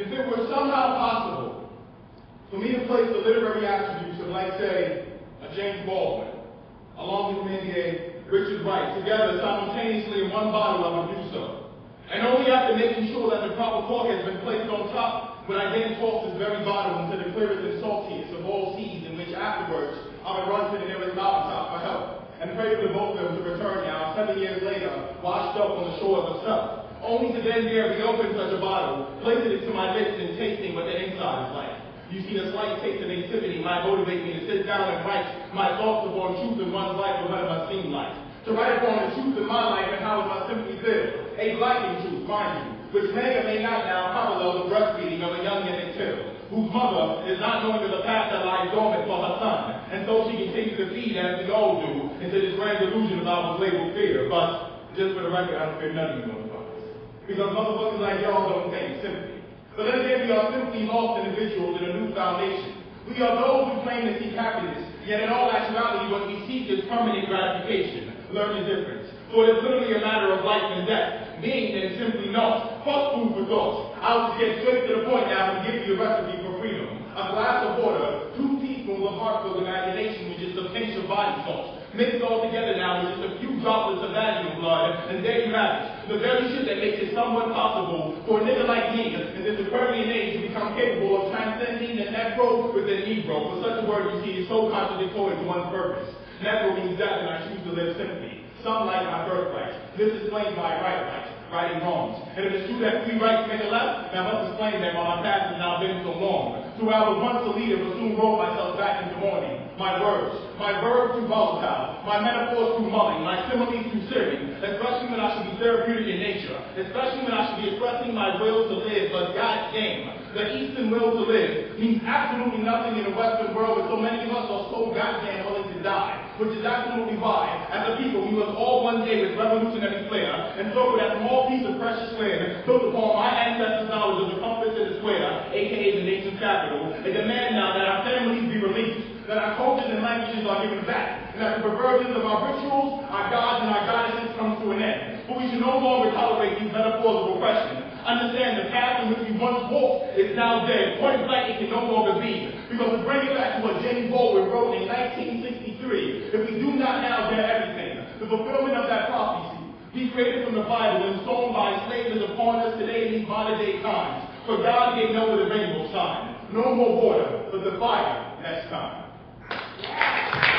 if it were somehow possible for me to place the literary attributes of, like, say, a James Baldwin, along with maybe a Richard Wright, together simultaneously in one bottle, I would do so. And only after making sure that the proper cork has been placed on top, would I then toss this very bottle into the clearest and saltiest of all seas, in which afterwards I would run to the nearest mountaintop for help, and pray for both of them to return now, seven years later, washed up on the shore of the sun only to then dare reopen such a bottle, placing it to my lips and tasting what the inside is like. You see, a slight taste of nativity might motivate me to sit down and write my thoughts upon truth in one's life or what it must seem like. To write upon the truth in my life and how it must simply feel. A blacking truth, mind you, which may or may not now parallel the breastfeeding of a young infant child, whose mother is not knowing of the path that lies dormant for her son, and so she continues to feed as we all do into this grand delusion of our labeled fear. But just for the record, I don't fear none of you because motherfuckers like y'all don't think simply. But then again, we are simply lost individuals in a new foundation. We are those who claim to seek happiness, yet in all actuality what we seek is permanent gratification. Learn the difference. For it is literally a matter of life and death. Being and simply not. Fuck food for thought. I'll just get straight to the point now and give you a recipe for freedom. A glass of water, two teaspoons of heartfelt pinch of body salt. Mixed all together now with just a few droplets of vaginal blood, and there you have it. The very shit that makes it somewhat possible for a nigga like me in this Aquarian age to become capable of transcending the necro with the negro. For such a word, you see, is so contradictory to one's purpose. Necro means death, and I choose to live simply. Some like my birthright. This is explains my right right righting wrongs. And if it's true that three rights make a left, then I must explain that while my path has now been so long. So I was once a leader, but soon rolled myself back into mourning. My words, my verbs too volatile, my metaphors too mulling, my similes too searing, especially when I should be therapeutic in nature, especially when I should be expressing my will to live, but goddamn, the Eastern will to live means absolutely nothing in the Western world where so many of us are so goddamn willing to die which is absolutely why, as a people, we must all one day with revolutionary flair and throw that small piece of precious land built upon my ancestors' knowledge of the compass and the square, aka the nation's capital, and demand now that our families be released, that our cultures and languages are given back, and that the perversions of our rituals, our gods, and our goddesses come to an end. But we should no longer tolerate these metaphors of oppression. Understand the path in which we once walked is now dead. Point blank, it can no longer be. Because to bring it back to what James Baldwin wrote in 1960, fulfillment of that prophecy. he created from the Bible and sown by enslavement upon us today in these modern day times. For God gave Noah the rainbow sign. No more water, but the fire next time.